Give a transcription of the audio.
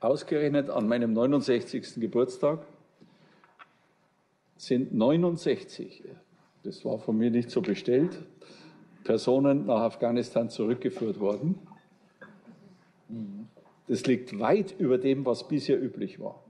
ausgerechnet an meinem 69. Geburtstag sind 69, äh, das war von mir nicht so bestellt, Personen nach Afghanistan zurückgeführt worden. Das liegt weit über dem, was bisher üblich war.